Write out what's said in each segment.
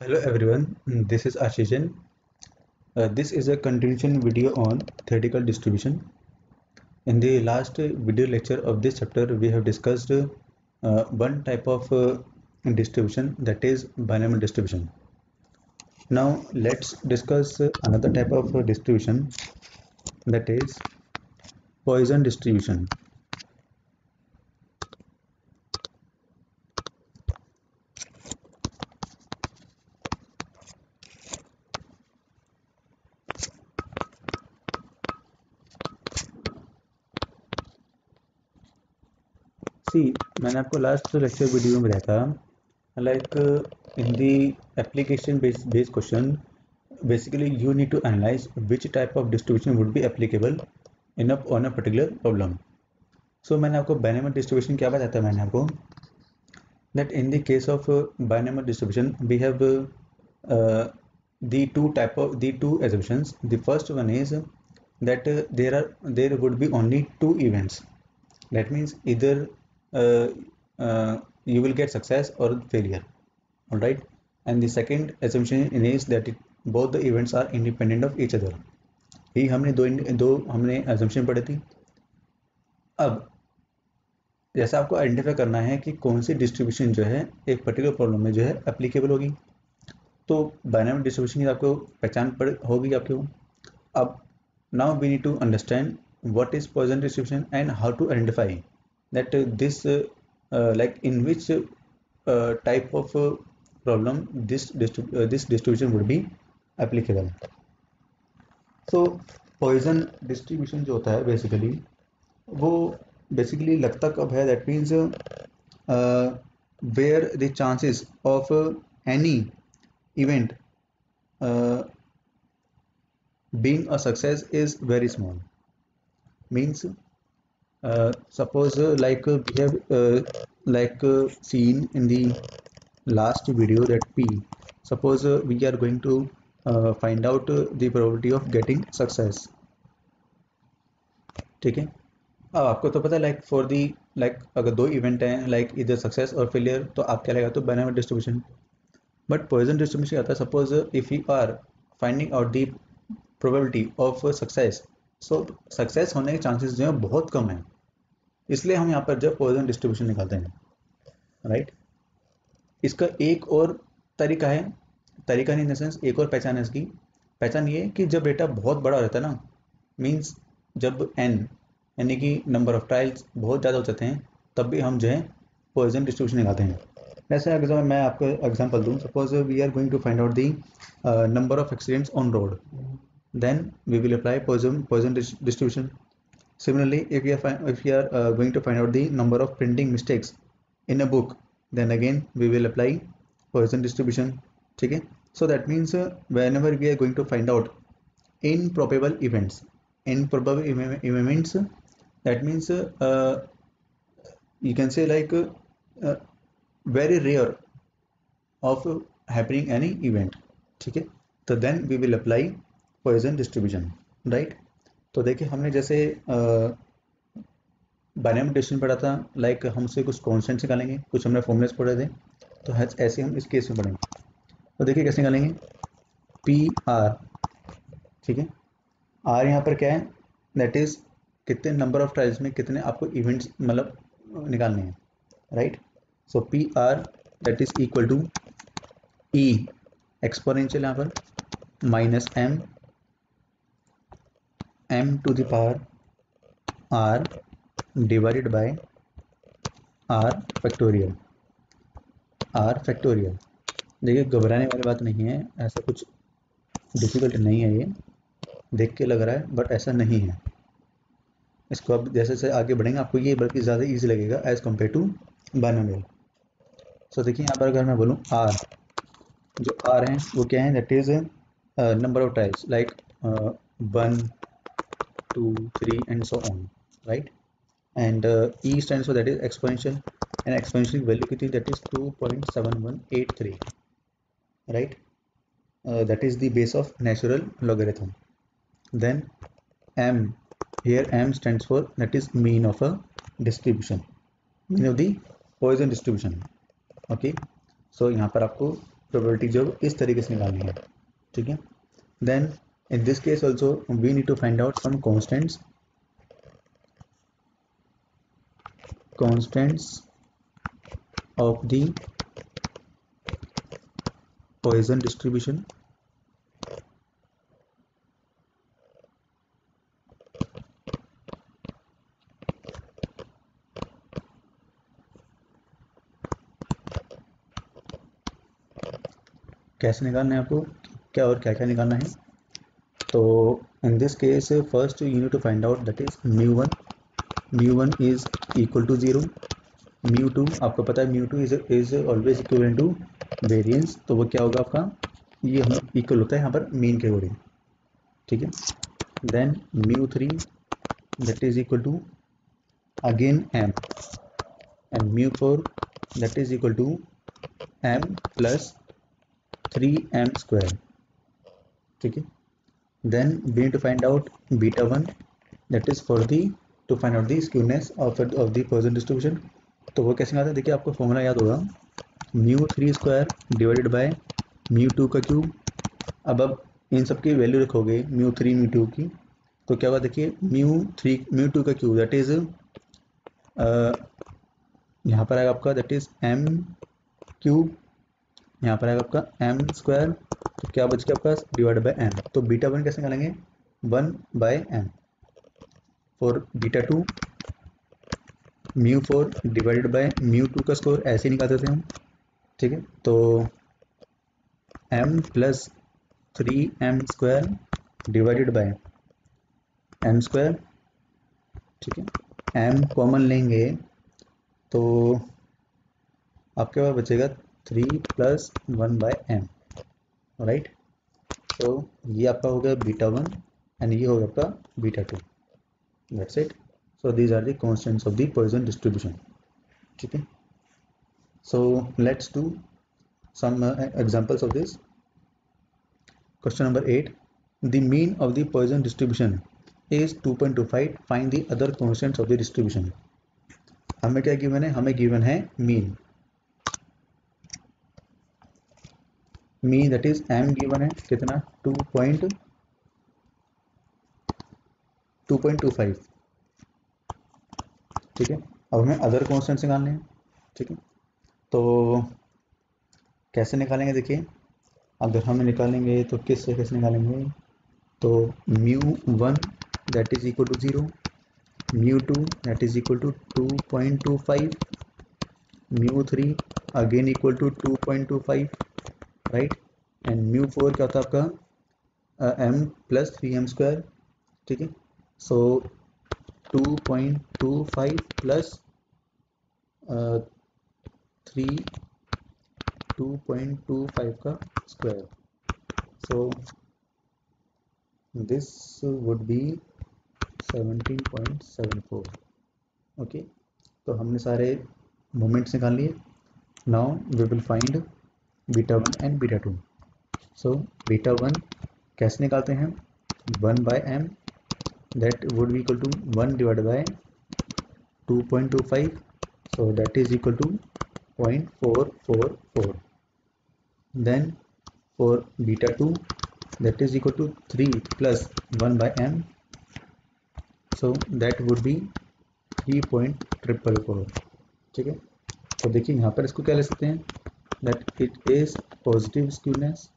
Hello everyone, this is Ashijan. Uh, this is a continuation video on theoretical distribution. In the last video lecture of this chapter, we have discussed uh, one type of uh, distribution that is binomial distribution. Now let's discuss another type of distribution that is Poisson distribution. सी मैंने आपको last lecture video में बताया था like in the application based based question basically you need to analyse which type of distribution would be applicable in on a particular problem so मैंने आपको binomial distribution क्या बताया था मैंने आपको? That in the case of binomial distribution we have the two type of the two exhibition the first one is that there are there would be only two events that means either you will get success or failure all right? And the second assumption is that it, both the events are independent of each other. ही हमने दो दो हमने assumption पढ़ी थी। अब जैसा आपको आइडेंटिफाई करना है कि कौन सी डिस्ट्रीब्यूशन जो है एक पर्टिकुलर प्रॉब्लम में जो है एप्लीकेबल होगी। तो बायनॉमिक डिस्ट्रीब्यूशन की आपको पहचान पड़ होगी आपको अब now we need to understand what is Poisson distribution and how to identify that uh, this uh, uh, like in which type of problem this distrib this distribution would be applicable so poison distribution जो होता है basically वो basically लगता कब है that means uh, where the chances of uh, any event uh, being a success is very small means uh, suppose uh, like uh, we have uh, like uh, seen in the last video that p suppose uh, we are going to find out the probability of getting success. ठीक है? अब आपको तो पता है like for the like अगर दो event हैं लाइक इधर सक्सेस और फेलियर तो आप क्या लगा तो binomial distribution but Poisson distribution आता है? Suppose if you are finding out the probability of success so success होने के चांसेस जो है बहुत कम है। इसलिए हम यहाँ पर जब पॉइजन डिस्ट्रीब्यूशन निकालते हैं राइट इसका एक और तरीका है, तरीका नहीं इन एक और पहचान है इसकी। पहचान ये कि जब डेटा बहुत बड़ा हो जाता है ना मीन्स जब एन यानी कि नंबर ऑफ़ ट्रायल्स बहुत ज़्यादा हो जाते हैं, तब भी हम जो है पॉइजन डिस्ट्रीब्यूशन निकालते हैं। जैसे एग्ज़ाम मैं आपको एग्जांपल दूँ suppose we are going to find out the number of accidents on road then we will apply Poisson, Poisson distribution. Similarly, if we are, if we are uh, going to find out the number of printing mistakes in a book, then again we will apply Poisson distribution. Okay? So that means uh, whenever we are going to find out improbable events, improbable events, that means uh, uh, you can say like uh, uh, very rare of happening any event. Okay? So then we will apply Poisson distribution right तो देखिए, हमने जैसे बायनम distribution पढ़ा था like हमसे कुछ constants निकालेंगे, कुछ हमने फॉर्मुलेस पढ़े थे तो ऐसे हम इस केस में पढ़ेंगे। तो देखिए कैसे निकालेंगे? पी आर ठीक है? आर यहाँ पर क्या है? दैट इज़ कितने नंबर ऑफ़ ट्रायल्स में कितने आपको इवेंट्स मतलब निकालने हैं right so P R that is equal to e exponential यहाँ पर minus M m to the power r divided by r factorial r factorial. देखिए, घबराने वाली बात नहीं है, ऐसा कुछ डिफ़िकल्ट नहीं है ये, देख के लग रहा है बट ऐसा नहीं है। इसको अब जैसे जैसे आगे बढ़ेंगे, आपको ये बल्कि ज़्यादा ईजी लगेगा as compared to binomial so देखिए, यहाँ पर अगर मैं बोलूँ आर जो आर हैं, वो क्या है? That is number of types like one 2 3 and so on right and uh, e stands for that is exponential and exponential value kitty that is 2.7183 right uh, that is the base of natural logarithm then m here m stands for that is mean of a distribution mean of the Poisson distribution okay so यहाँ पर आपको probability जो इस तरीके से निकालनी है ठीक है then in this case also we need to find out some constants constants of the Poisson distribution. कैसे निकालना है आपको? क्या और क्या क्या निकालना है? तो this case first you need to find out that is mu one mu one is equal to zero mu two आपको पता है mu two is is always equal to variance तो वो क्या होगा आपका? ये हम इक्वल होता है यहाँ पर मीन के अकॉर्डिंग ठीक है? Then mu three that is equal to again M and mu four that is equal to M plus three M square ठीक है? Then we need to find out beta one that is for the to find out the skewness of of the Poisson distribution तो वो कैसे आता है? देखिए, आपको formula याद होगा। Mu three square divided by mu two का क्यूब अब अब इन सब की वैल्यू रखोगे म्यू थ्री म्यू टू की तो क्या होगा देखिए म्यू थ्री म्यू टू का क्यूब दैट इज़ यहाँ पर आएगा आपका दैट इज़ एम क्यूब यहाँ पर आएगा आपका एम स्क्वायर तो क्या बच गया आपका डिवाइड बाय एम तो बीटा वन कैसे निकालेंगे? One by M for beta two mu four divided by mu two का स्कोर ऐसे ही निकालते थे हम, ठीक है? तो M plus three M square divided by M square ठीक है? एम कॉमन लेंगे तो आपके पास बचेगा three plus one by M right so ये आपका हो गया बीटा वन एंड ये हो गया आपका beta two that's it so these are constants of the Poisson distribution ठीक है? So let's do some examples of this question number eight the mean of the Poisson distribution is two point two five find the other constants of the distribution हमें क्या given है? हमें given है mean mean that is M given है कितना? Two point two point two five ठीक है? अब हमें अदर कॉन्स्टेंट निकालने हैं। ठीक है? तो कैसे निकालेंगे देखिए? अगर हम निकालेंगे तो किस से निकालेंगे? तो mu one that is equal to zero mu two that is equal to two point two five mu three again equal to two point two five right and mu four क्या होता है आपका M plus three M square ठीक है? So two point two five plus three two point two five का square so this would be seventeen point seven four okay तो हमने सारे मोमेंट्स निकाल लिए। Now we will find beta one and beta two so beta one कैसे निकालते हैं? One by M that would be equal to one divide by two point two five so that is equal to point four four four then for beta two that is equal to 3 plus 1 by m. So, that would be 3 point triple four. ठीक है? तो देखिए, यहाँ पर इसको क्या ले सकते हैं? that it is positive skewness.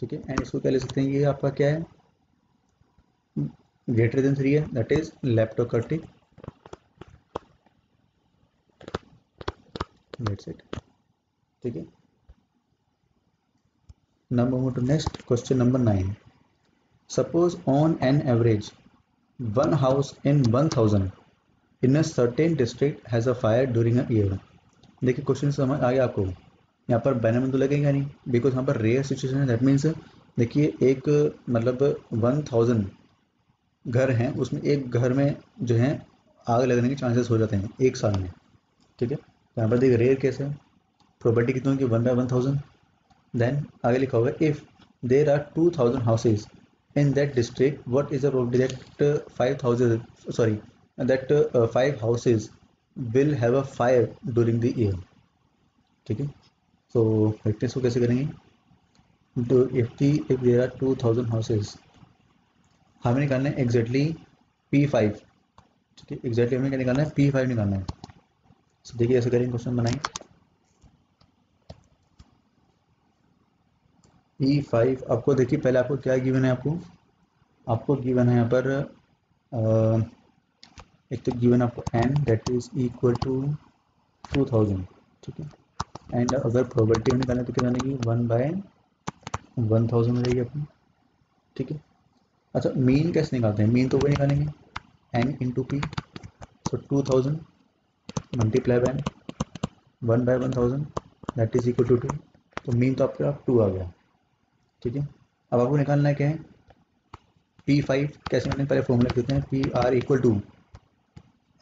ठीक है? एंड इसको क्या ले सकते हैं? ये आपका क्या है? ग्रेटर देन थ्री है दैट इज़ लैप्टोकर्टिक ठीक है? Number one two next question number nine suppose on an average one house in one thousand in a certain district has a fire during a year. देखिए question समझ आ गया आपको। यहाँ पर बैनर में तो लगेगा नहीं। बिकॉज़ यहाँ पर रेयर सिचुएशन है दैट मीन्स देखिए, एक मतलब वन थाउज़ेंड घर हैं, उसमें एक घर में जो है, आग लगने के चांसेस हो जाते हैं, एक साल में। ठीक है? यहाँ पर देखिए रेयर केस है। प्रॉपर्टी कितनी होगी one by one thousand then आगे लिखा होगा if there are two thousand houses in that district what is the property that five thousand sorry that five houses will have a fire during the year ठीक है? तो देखते इसको कैसे करेंगे? तो if the if there are two thousand houses हमें निकालना है? एग्जैक्टली पी फाइव ठीक है? एग्जैक्टली हमें क्या निकालना है? पी फाइव निकालना है। So, देखिए ऐसे करेंगे क्वेश्चन बनाएँगे पी फाइव आपको देखिए पहले आपको क्या गिवन है आपको? आपको गिवन है यहाँ पर आ, एक तो गिवन आपको N that is equal to two thousand ठीक है? एंड अगर में निकालें तो क्या बनेगी वन बाय वन थाउज़ेंड रहेगी अपनी, ठीक है? अच्छा मीन कैसे निकालते हैं? मीन तो वही निकालेंगे। N into P so two thousand multiply by one by one thousand that is equal to two तो मीन तो आपके आप टू आ गया, ठीक है? अब आपको निकालना है क्या है? पी फाइव कैसे मैंने पहले फॉर्मूला देते हैं। P R equal to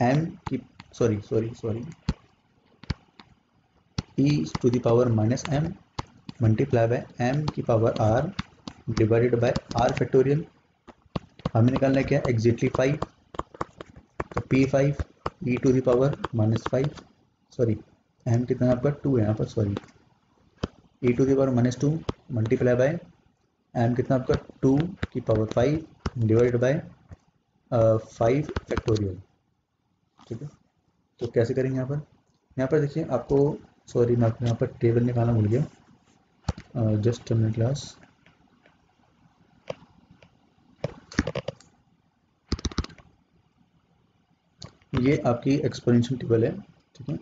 M की sorry sorry sorry e to the power minus M multiply by M की power R divided by R factorial हमें निकालना क्या? एग्जैक्टली फाइव तो P five E to the power minus five sorry M कितना आपका? Two है यहाँ पर sorry E to the power minus two multiply by M कितना आपका? टू की power five divide by five factorial ठीक है? तो कैसे करेंगे यहाँ पर? यहाँ पर देखिए, आपको सॉरी मैं यहाँ पर टेबल निकालना भूल गया। जस्ट मिनट क्लास ये आपकी एक्सपोनेंशियल टेबल है, ठीक है?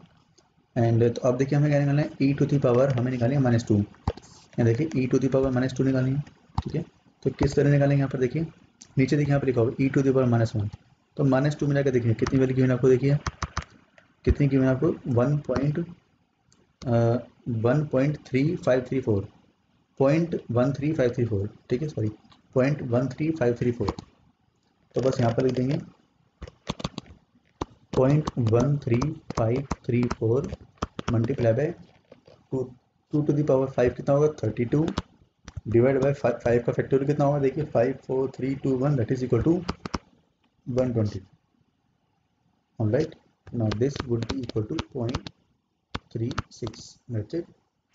एंड तो अब देखिए, हमें क्या निकालना है? ई टू दी पावर हमें निकालनी है माइनस टू यहाँ देखिए E to the power minus two निकालनी है, ठीक है? तो किस तरह निकालेंगे यहाँ पर? देखिए, नीचे देखिए, यहाँ पर लिखा होगा E to the power minus one तो माइनस टू मिला के देखिए, कितनी वैल्यू गिवन आपको देखिए। कितनी गिवन आपको? One point one point three five three four. Point one three five three four, ठीक है sorry point one three five three four. तो बस यहाँ पर लिख देंगे। Point one three five three four multiply by two two to the power five कितना होगा? Thirty two divide by five का फैक्टोरियल कितना होगा? देखिए five four three two one that is equal to one twenty alright now this would be equal to 0.36 that's it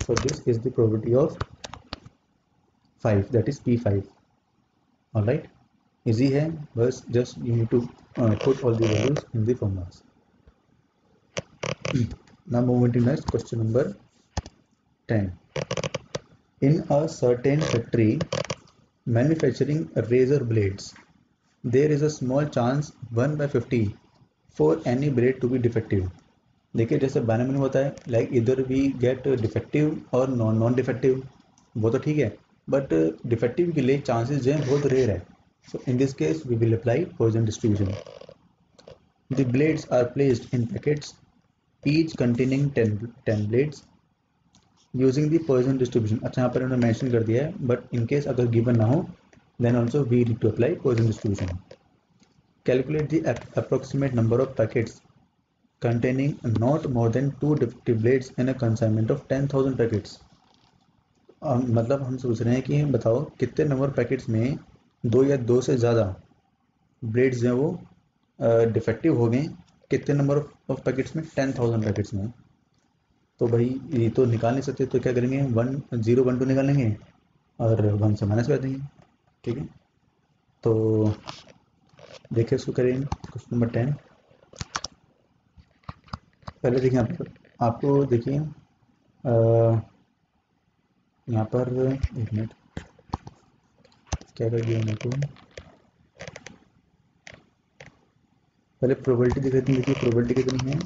so this is the probability of 5 that is p5 all right easy है बस just you need to uh, put all the values in the formulas now moving to next question number 10 in a certain factory manufacturing razor blades there is a small chance 1 by 50 for any blade to be defective देखिए, जैसे binomial में होता है like इधर we get defective और non non defective वो तो ठीक है बट डिफेक्टिव के लिए चांसेस जो है बहुत रेयर है। So in this case we will apply Poisson distribution the blades are placed in packets each containing ten ten blades using the Poisson distribution अच्छा यहाँ पर उन्होंने मैंशन कर दिया है बट इन केस अगर गिवन ना हो then also we need to apply Poisson distribution Calculate the approximate number of packets containing not more than two defective blades in a consignment of 10,000 packets. um, मतलब हम सोच रहे हैं कि बताओ कितने नंबर पैकेट्स में दो या दो से ज़्यादा ब्लेड्स हैं वो डिफेक्टिव uh, हो गए कितने नंबर ऑफ़ पैकेट्स में? टेन थाउज़ेंड पैकेट्स में। तो भाई ये तो निकाल नहीं सकते तो क्या करेंगे? वन ज़ीरो वन टू निकालेंगे और वन से माइनस कर देंगे। ठीक है। तो देखिए इसको करेंगे। Question number ten. पहले देखिए पर आपको देखिए यहाँ पर एक मिनट। क्या कर दिया मेरे को पहले प्रोबेबिलिटी दिख रही देखिए प्रोबेबिलिटी कितनी है?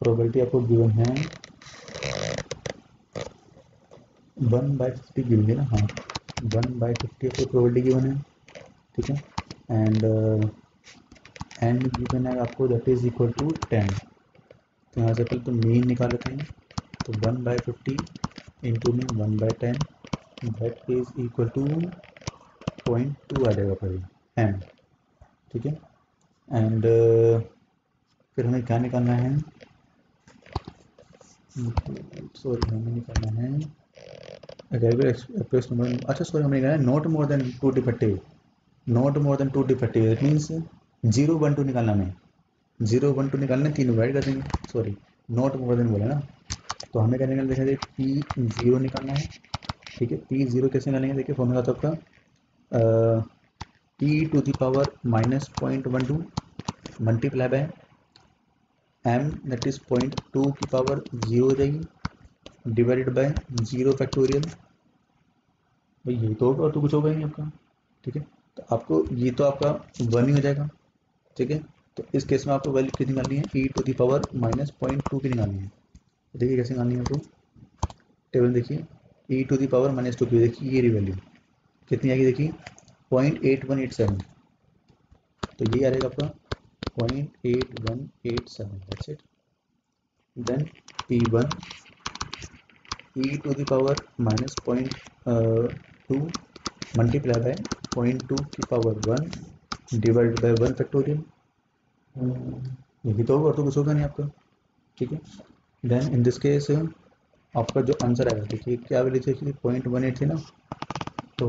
प्रोबेबिलिटी आपको गिवन है। वन बाय फिफ्टी गिवन है ना हाँ। वन बाई फिफ्टी आपको प्रोबेबिलिटी गिवन है ठीक है? एंड एन गिवन है आपको that is equal to ten तो यहाँ से पहले तो मीन निकाल लेते हैं। तो वन बाई फिफ्टी इंटू में one by ten that is equal to point two आ जाएगा पर एम ठीक है? एंड uh, फिर हमें क्या निकालना है? सॉरी हमें निकालना है number अच्छा सॉरी हमने कहा not more than two defective not more than two defective it means zero one two निकालना हमें. ज़ीरो वन टू निकालने, तीन डिवाइड कर देंगे. सॉरी नॉट मोर देन बोला ना. तो हमें क्या निकालना देखा पी ज़ीरो निकालना है. ठीक है पी ज़ीरो कैसे निकालेंगे? देखिए फॉर्मूला तो आपका T to the power minus point one two multiply by M that is point two की पावर ज़ीरो जाएगी. डिवाइडेड बाय ज़ीरो फैक्टोरियल भाई, ये तो होगा तो कुछ होगा ही नहीं आपका, ठीक है? तो आपको, ये तो आपका वन ही हो जाएगा, ठीक है? तो इस केस में आपको वैल्यू कितनी निकालनी है? E to the power minus point two की निकालनी है? देखिए कैसे निकालनी है आपको। टेबल देखिए E to the power minus two की देखिए, ये रही वैल्यू कितनी आएगी देखिए? Point eight one eight seven तो ये आ जाएगा आपका point eight one eight seven that's it then P one E to the power minus point two multiply by point two की power one divide by one factorial यही तो होगा तो कुछ होगा नहीं आपका। ठीक है? देन इन दिस केस आपका जो आंसर आएगा देखिए क्या वैल्यू थी? पॉइंट वन एट थी ना? तो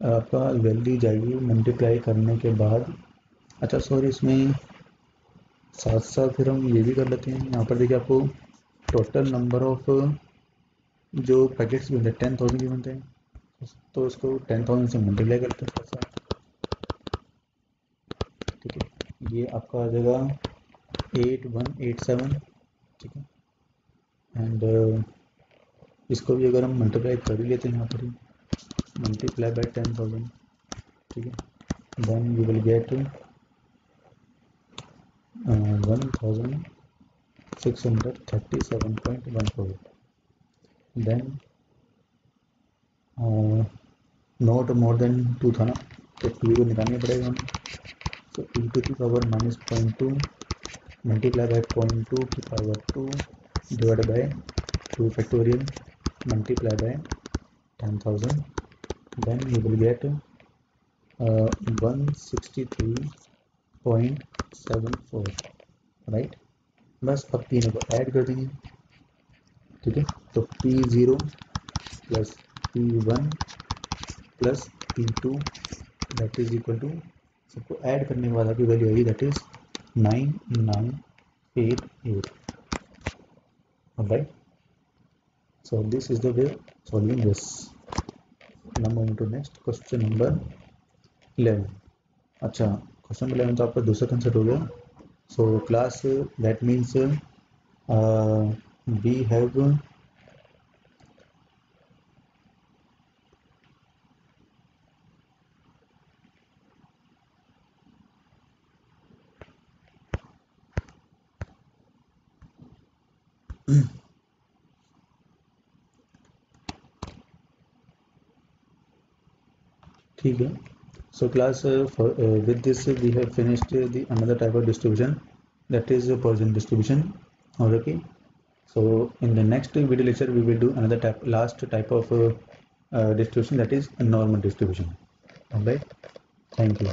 आपका वैल्यू जाएगी मल्टीप्लाई करने के बाद। अच्छा सॉरी इसमें साथ साथ फिर हम ये भी कर लेते हैं। यहाँ पर देखिए आपको टोटल नंबर ऑफ़ जो पैकेट्स भी बनते हैं टेन थाउज़ेंड भी बनते हैं। तो इसको टेन थाउज़ेंड से मल्टीप्लाई करते हैं साथ साथ ठीक है। ये आपका आ जाएगा एट वन एट सेवन ठीक है। एंड इसको भी अगर हम मल्टीप्लाई कर लेते हैं यहाँ पर मल्टीप्लाई multiply by 10000 ठीक है। Then you will get uh, 1637.14 then not more than two था ना तो टू को निकालना पड़ेगा हमें। सो टू टू की power minus point two multiply by point two की power two divide by two factorial by ten thousand then you will get uh, 163.74 right? बस अब तीनों को ऐड कर देंगे। ठीक है? तो P0 plus P1 plus P2 that is equal to सबको ऐड करने के बाद आपकी वैल्यू आएगी that is nine nine eight eight right so this is the way solving this. Now moving to next question number 11 अच्छा question number 11 तो आपका दूसरा कंसेप्ट हो गया। So class that means we have ठीक है। So class uh, for uh, with this we have finished uh, the another type of distribution. That is uh, Poisson distribution. Okay? So in the next video lecture we will do another type last type of distribution. That is a normal distribution. Right? Thank you